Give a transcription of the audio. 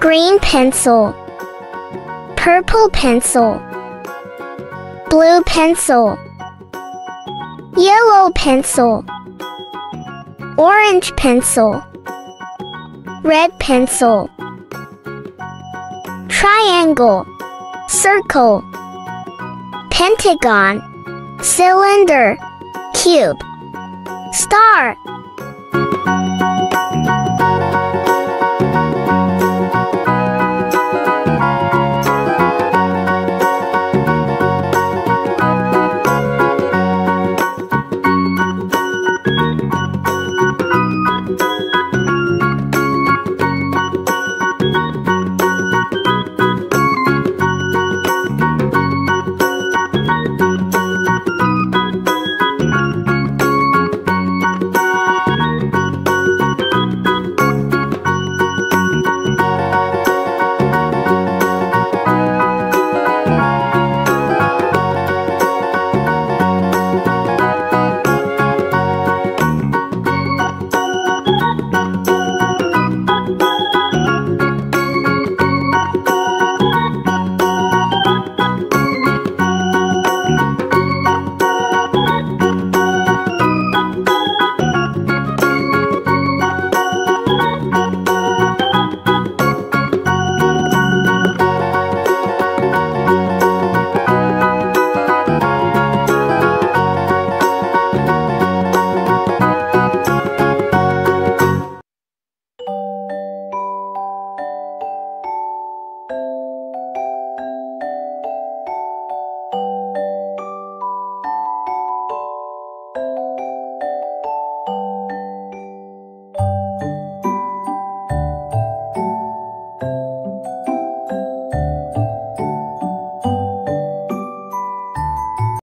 green pencil, purple pencil, blue pencil, yellow pencil, orange pencil, red pencil, triangle, circle, pentagon, cylinder, cube, star,